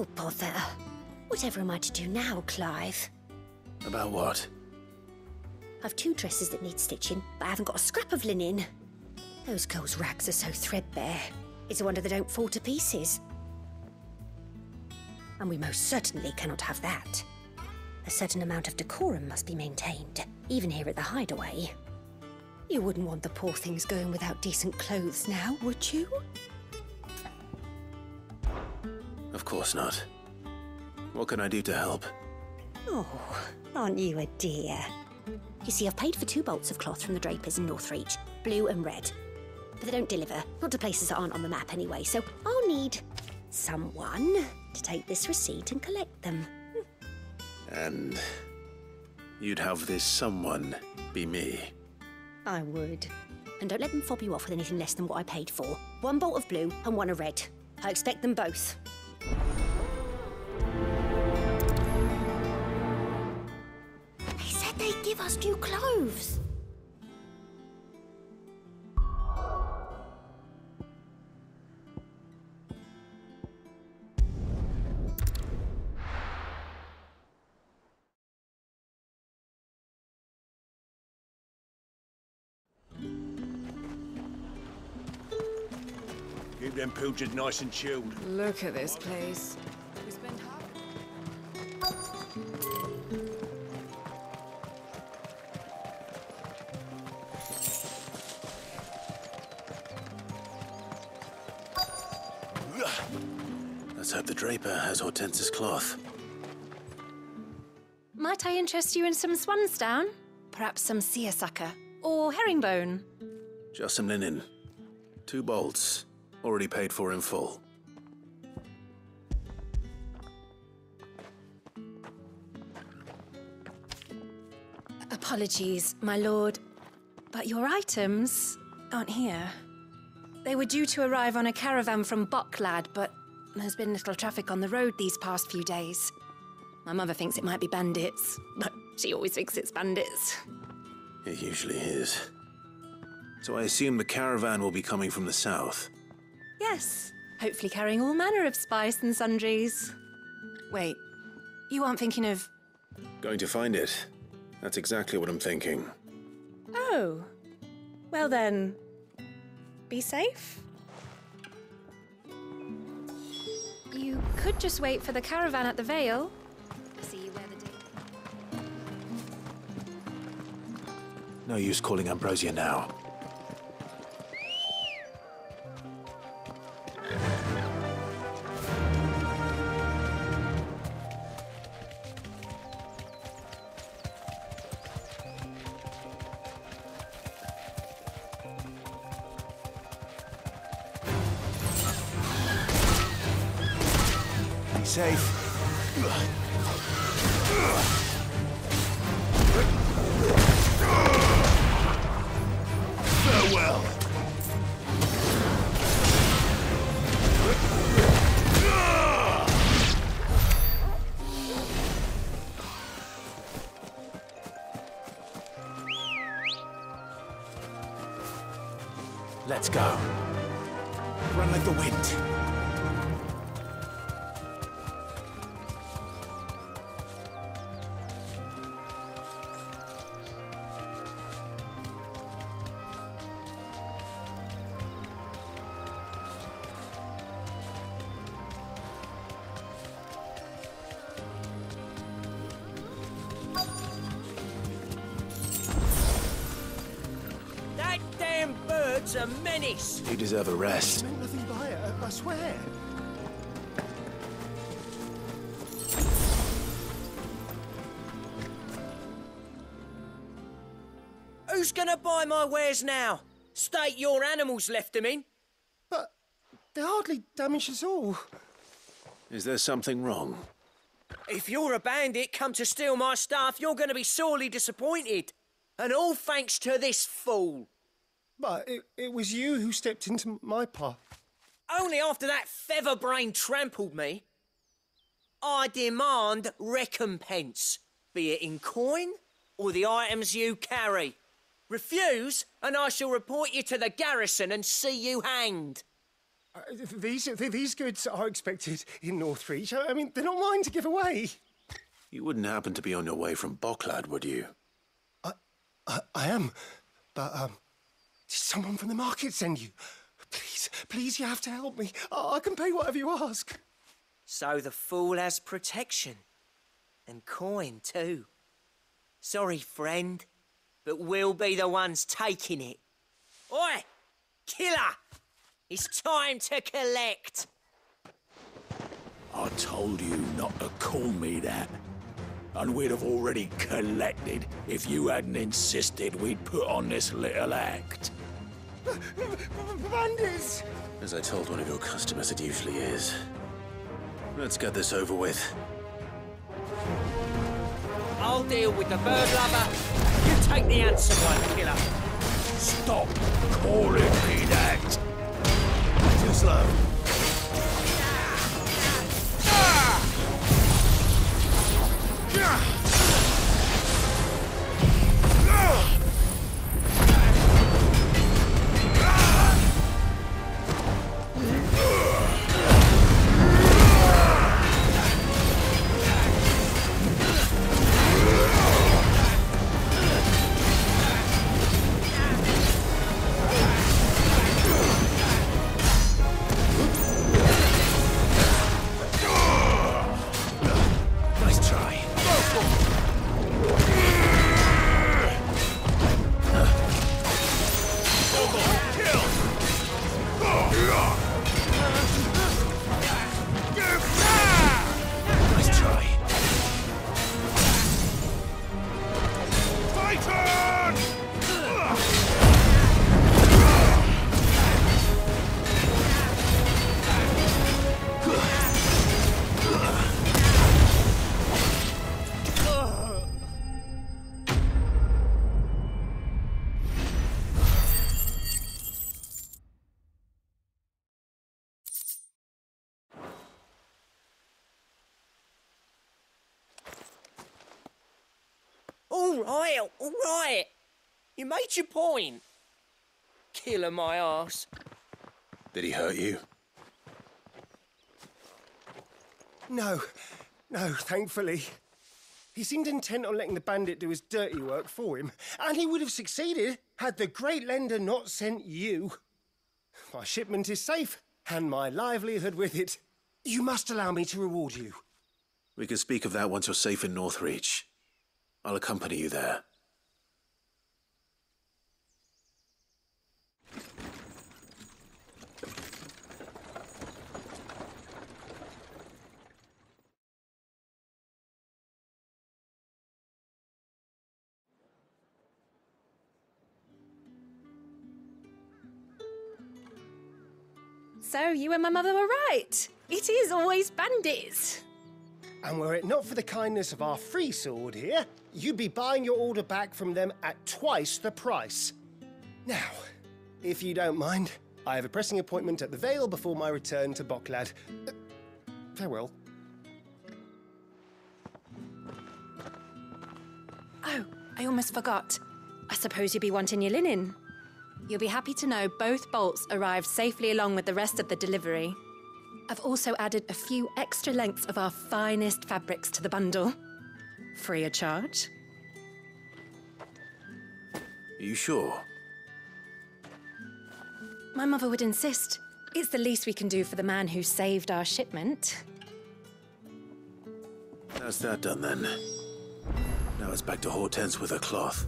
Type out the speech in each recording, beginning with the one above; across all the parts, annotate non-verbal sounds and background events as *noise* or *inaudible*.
Oh, bother. Whatever am I to do now, Clive? About what? I've two dresses that need stitching, but I haven't got a scrap of linen. Those girls' rags are so threadbare. It's a wonder they don't fall to pieces. And we most certainly cannot have that. A certain amount of decorum must be maintained, even here at the hideaway. You wouldn't want the poor things going without decent clothes now, would you? Of course not. What can I do to help? Oh, aren't you a dear? You see, I've paid for two bolts of cloth from the drapers in Northreach, blue and red. But they don't deliver, not to places that aren't on the map anyway, so I'll need someone to take this receipt and collect them. And you'd have this someone be me. I would. And don't let them fob you off with anything less than what I paid for. One bolt of blue and one of red. I expect them both. They said they'd give us new clothes. Keep them pilchards nice and chilled. Look at this place. Let's hope the draper has Hortense's cloth. Might I interest you in some swansdown? Perhaps some seersucker? Or herringbone? Just some linen. Two bolts. Already paid for in full. Apologies, my lord, but your items aren't here. They were due to arrive on a caravan from Bucklad, but there's been little traffic on the road these past few days. My mother thinks it might be bandits, but she always thinks it's bandits. It usually is. So I assume the caravan will be coming from the south. Yes, hopefully carrying all manner of spice and sundries. Wait, you aren't thinking of. Going to find it. That's exactly what I'm thinking. Oh. Well then. Be safe? You could just wait for the caravan at the Vale. See you where the day. No use calling Ambrosia now. Safe. Farewell. Let's go. Run like the wind. Bird's a menace. You deserve a rest. Meant nothing by it, I, I swear. Who's gonna buy my wares now? State your animals left them in. But they hardly damage us all. Is there something wrong? If you're a bandit come to steal my stuff, you're gonna be sorely disappointed. And all thanks to this fool. But it, it was you who stepped into my path. Only after that feather brain trampled me. I demand recompense, be it in coin or the items you carry. Refuse, and I shall report you to the garrison and see you hanged. Uh, these, these goods are expected in Northreach. I I mean, they're not mine to give away. You wouldn't happen to be on your way from Bocklad, would you? I, I am, but um, did someone from the market send you? Please, please, you have to help me. I, I can pay whatever you ask. So the fool has protection. And coin, too. Sorry, friend, but we'll be the ones taking it. Oi! Killer! It's time to collect! I told you not to call me that. And we'd have already collected if you hadn't insisted we'd put on this little act. Bandits! As I told one of your customers, it usually is. Let's get this over with. I'll deal with the bird lover. You take the handsome one, killer. Stop calling me that! Too slow. Nice All right, all right. You made your point. Killer my ass. Did he hurt you? No, no, thankfully. He seemed intent on letting the bandit do his dirty work for him, and he would have succeeded had the great lender not sent you. My shipment is safe, and my livelihood with it. You must allow me to reward you. We can speak of that once you're safe in Northreach. I'll accompany you there. So you and my mother were right. It is always bandits. And were it not for the kindness of our free sword here, you'd be buying your order back from them at twice the price. Now, if you don't mind, I have a pressing appointment at the Vale before my return to Bocklad. Uh, farewell. Oh, I almost forgot. I suppose you'll be wanting your linen. You'll be happy to know both bolts arrived safely along with the rest of the delivery. I've also added a few extra lengths of our finest fabrics to the bundle. Free of charge. Are you sure? My mother would insist. It's the least we can do for the man who saved our shipment. That's that done then. Now it's back to Hortense with her cloth.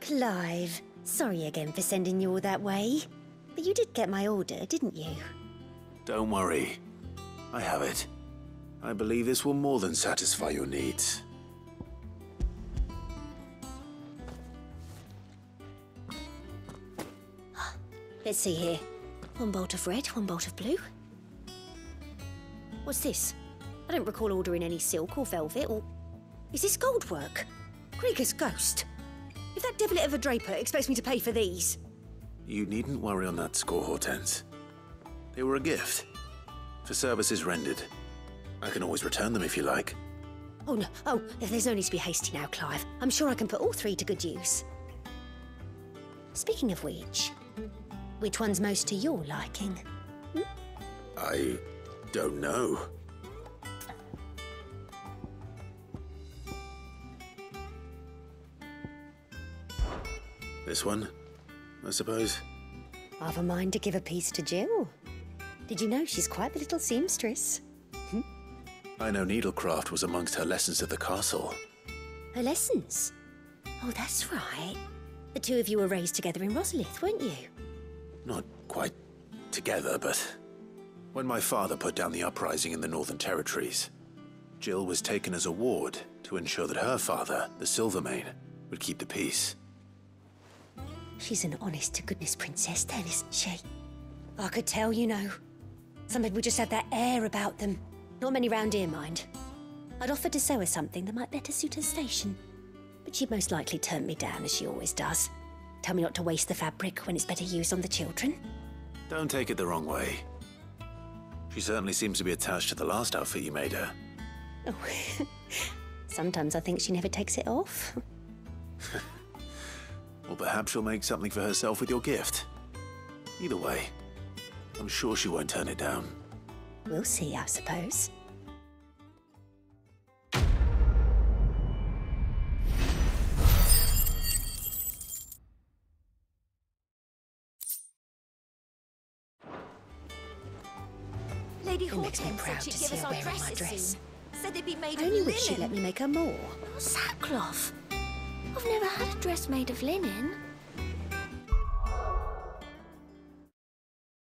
Clive, sorry again for sending you all that way. But you did get my order, didn't you? Don't worry. I have it. I believe this will more than satisfy your needs. *gasps* Let's see here. One bolt of red, one bolt of blue. What's this? I don't recall ordering any silk or velvet or. Is this gold work? Greagor's ghost. If that devilit of a draper expects me to pay for these. You needn't worry on that score, Hortense. They were a gift. For services rendered. I can always return them if you like. Oh, no. Oh, there's no need to be hasty now, Clive. I'm sure I can put all three to good use. Speaking of which, which one's most to your liking? Hmm? I don't know. This one, I suppose. I've a mind to give a piece to Jill. Did you know she's quite the little seamstress? Hmm? I know needlecraft was amongst her lessons at the castle. Her lessons? Oh, that's right. The two of you were raised together in Rosalith, weren't you? Not quite together, but when my father put down the uprising in the Northern Territories, Jill was taken as a ward to ensure that her father, the Silvermane, would keep the peace. She's an honest to goodness princess, then, isn't she? I could tell, you know. Some people just have that air about them. Not many round here, mind. I'd offered to sew her something that might better suit her station. But she'd most likely turn me down, as she always does. Tell me not to waste the fabric when it's better used on the children. Don't take it the wrong way. She certainly seems to be attached to the last outfit you made her. Oh, *laughs* sometimes I think she never takes it off. *laughs* Or perhaps she'll make something for herself with your gift. Either way, I'm sure she won't turn it down. We'll see, I suppose. Lady It makes me proud said to she'd give see us her our wearing my dresses dress. soon. Said they'd be made I of only linen. wish she'd let me make her more. Sackcloth. I've never had a dress made of linen.